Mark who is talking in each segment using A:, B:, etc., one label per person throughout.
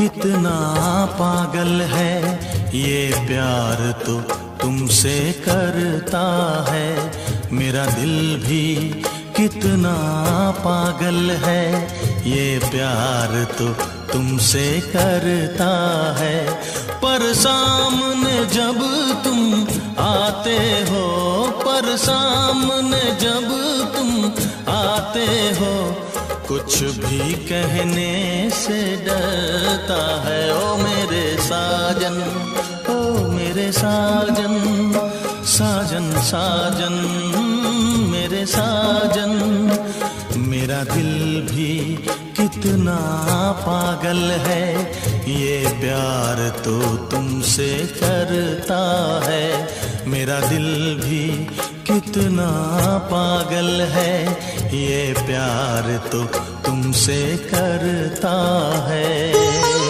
A: कितना पागल है, ये प्यार तो तुमसे करता है। मेरा दिल भी कितना पागल है, ये प्यार तो तुमसे करता है। पर सामने जब तुम आते हो, पर सामने जब तुम आते हो कुछ भी कहने से डरता है। ओ मेरे साजन, ओ मेरे साजन साजन साजन, मेरे साजन, मेरा दिल भी कितना पागल है। ये प्यार तो तुमसे करता है। मेरा दिल भी कितना पागल है ये प्यार तो तुमसे करता है।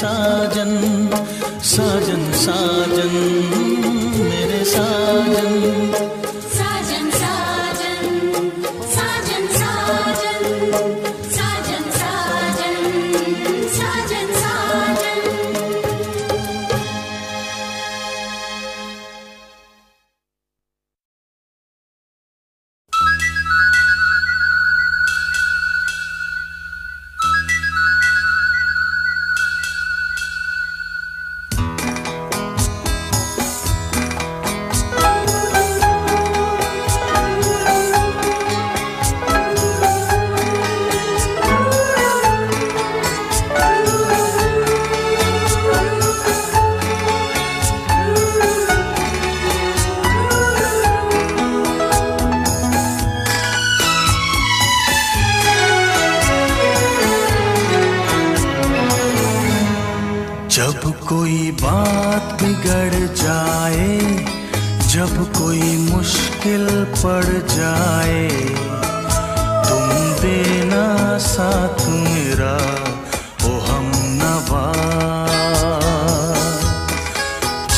B: साजन साजन साजन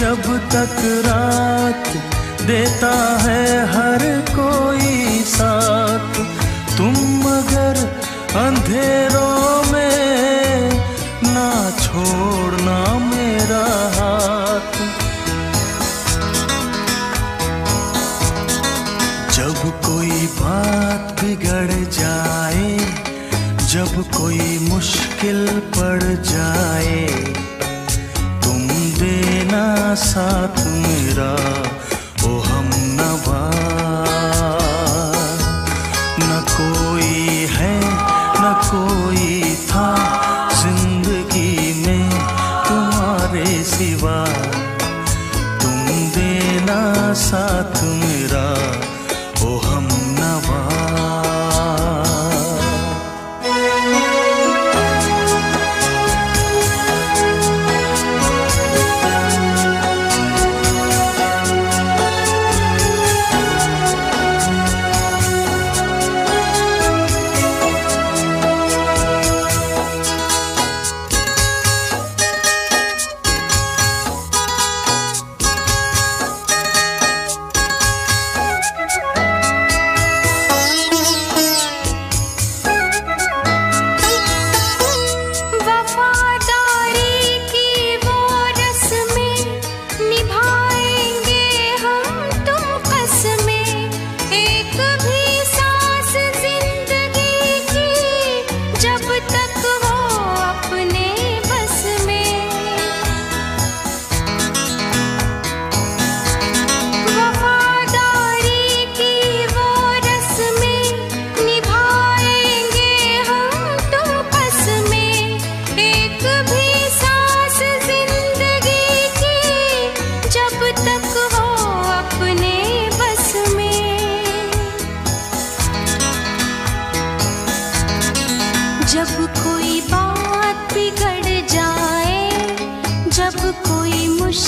A: जब तक रात देता है हर कोई साथ। तुम मगर अंधेरों में ना छोड़ना मेरा हाथ। जब कोई बात बिगड़ जाए, जब कोई मुश्किल पड़ जाए साथ मेरा, ओ हम नवा। न कोई है, न कोई था ज़िंदगी में तुम्हारे सिवा। तुम देना साथ मेरा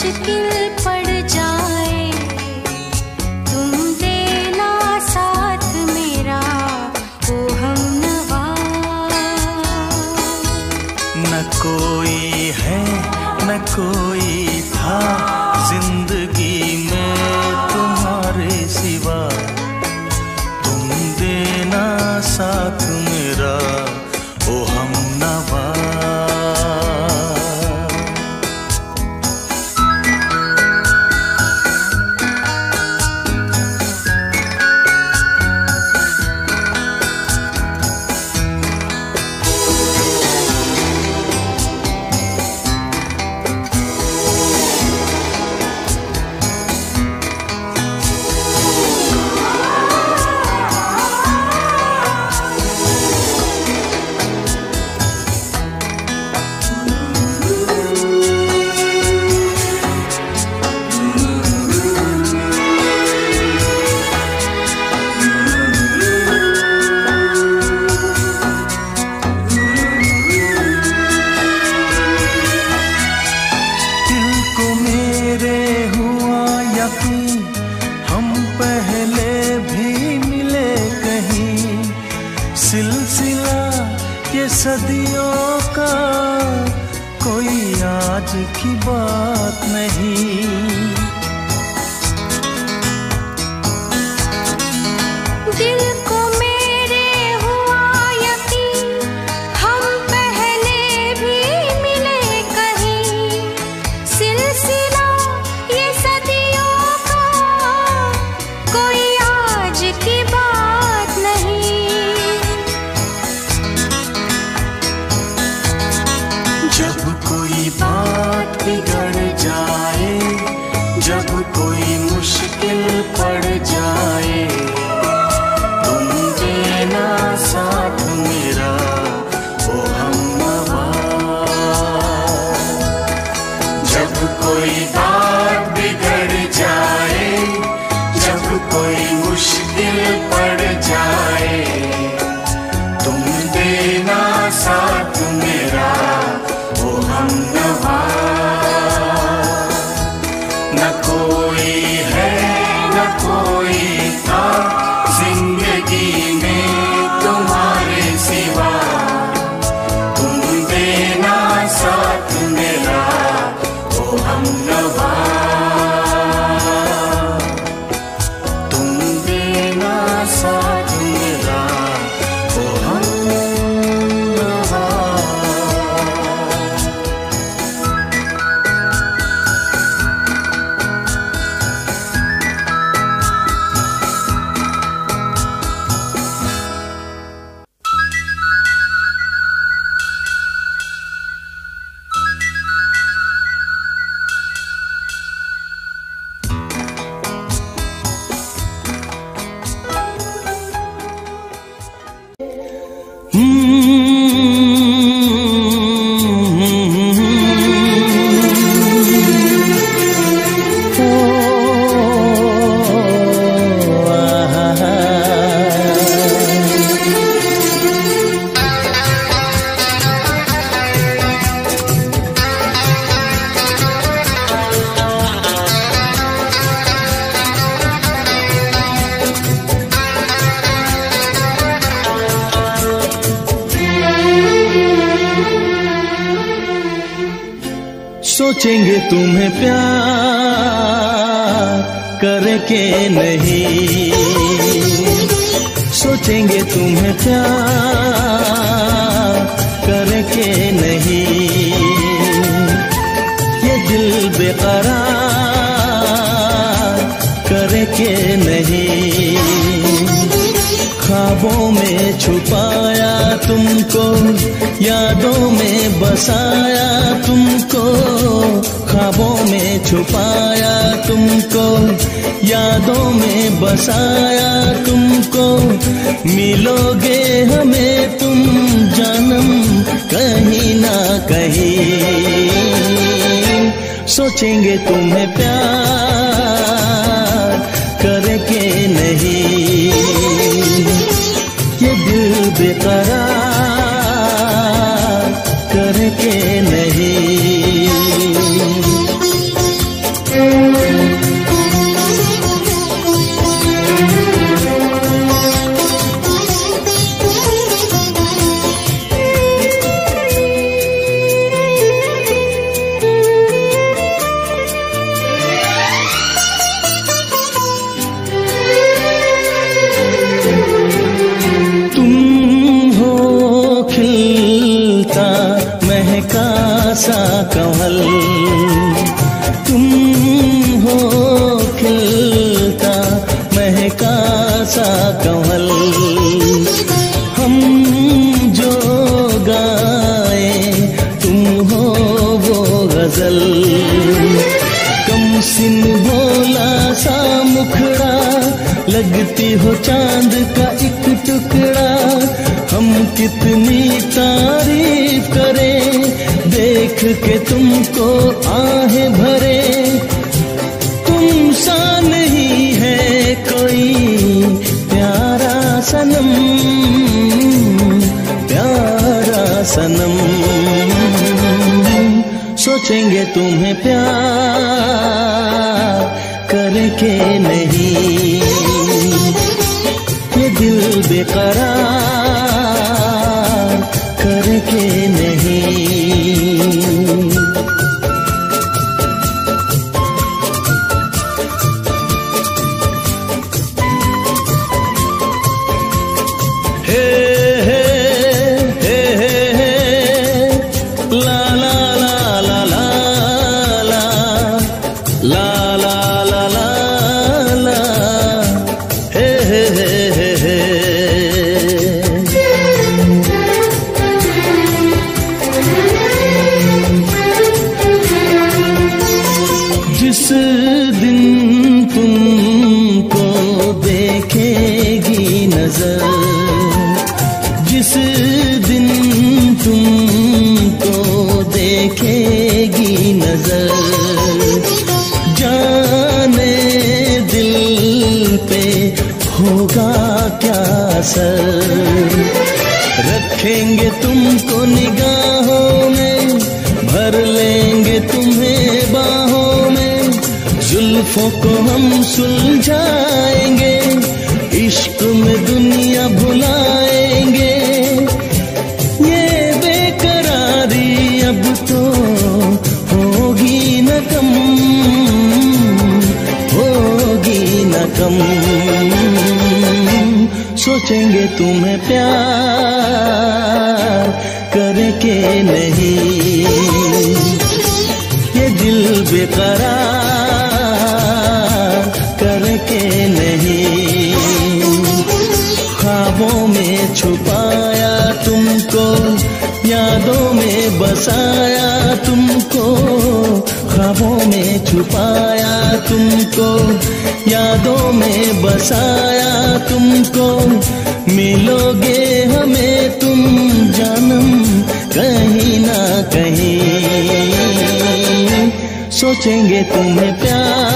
B: मुश्किल पर
A: सोचेंगे तुम्हें प्यार करके नहीं। सोचेंगे तुम्हें प्यार करके नहीं। ये दिल बेकरार करके नहीं। ख्वाबों में छुपाया तुमको, यादों में बसाया तुमको, ख्वाबों में छुपाया तुमको, यादों में बसाया तुमको। मिलोगे हमें तुम जन्म, कहीं ना कहीं। सोचेंगे तुम्हें प्यार। बेकरार करके लगती हो चाँद का एक टुकड़ा। हम कितनी तारीफ़ करें, देख के तुमको आहे भरे। तुम सा नहीं है कोई प्यारा सनम प्यारा सनम। सोचेंगे तुम्हें प्यार करके नहीं। दिल बेकरार।
C: असर रखेंगे तुमको निगाहों में, भर लेंगे तुम्हें बाहों में। जुल्फों को हम सुलझाएँगे, इश्क में दुनिया भुलाएँगे। ये बेकरारी अब तो होगी न कम, होगी न कम। सोचेंगे तुम्हें प्यार करके नहीं। ये दिल बेकरार करके नहीं। ख्वाबों में छुपाया तुमको, यादों में बसाया छुपाया तुमको, यादों में बसाया तुमको। मिलोगे हमें तुम जन्म, कहीं ना कहीं। सोचेंगे तुम्हें प्यार।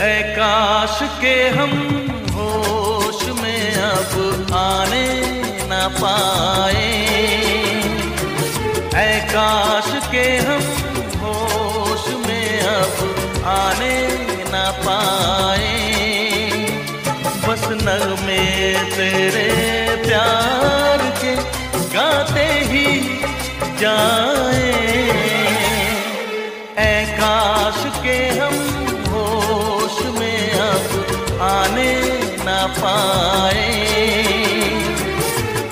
A: काश के हम होश में अब आने न पाए। ऐ काश के हम होश में अब आने न पाए। बस नगमे तेरे प्यार के गाते ही जाए। ऐ काश के हम पाए।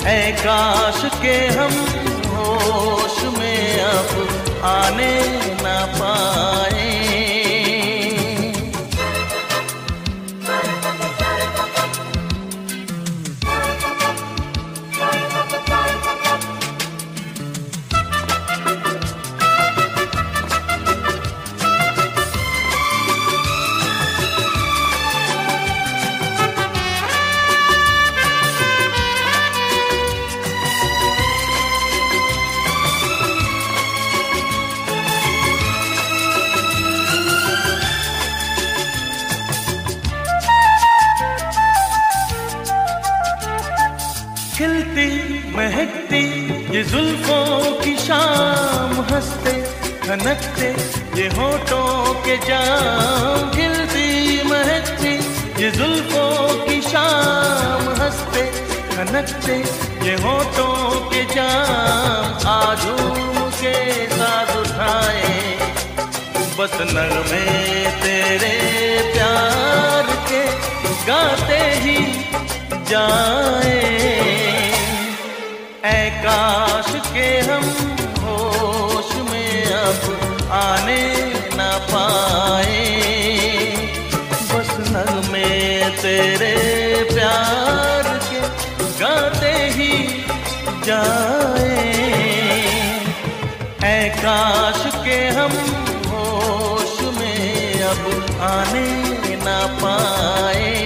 A: ऐ काश के हम होश में अब आने खनकते ये होठों के जाम आजूम के साथ उठाए। बस नगमे तेरे प्यार के गाते ही जाए। काश के हम होश में अब आने न पाए। बस नगमे तेरे जाए। ऐ काश के हम होश में अब आने ना पाए।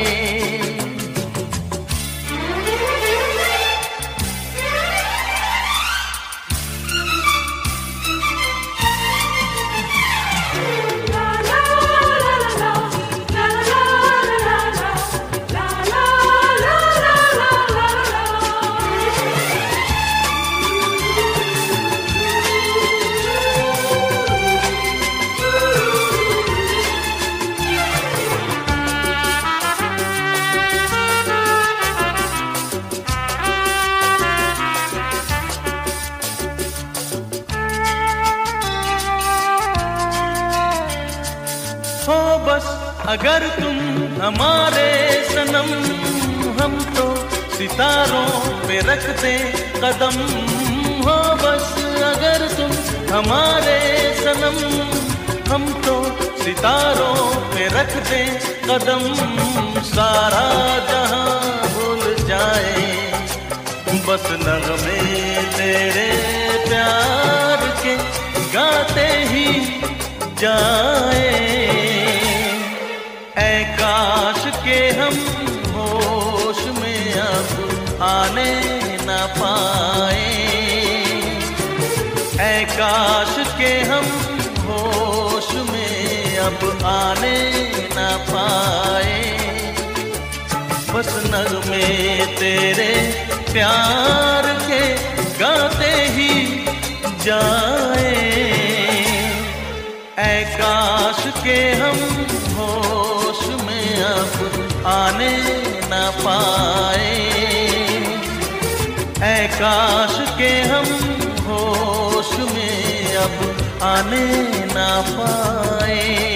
A: हम तो सितारों पे रखते कदम। हो बस अगर तुम हमारे सनम, हम तो सितारों पे रखते कदम। सारा जहाँ भूल जाए, बस नगमे तेरे प्यार के गाते ही जाए। ऐ काश के हम आने न पाए। ऐ काश के हम होश में अब आने न पाए। बस नगमे तेरे प्यार के गाते ही जाए। ऐ काश के हम होश में अब आने न पाए। काश के हम होश में अब आने ना पाए।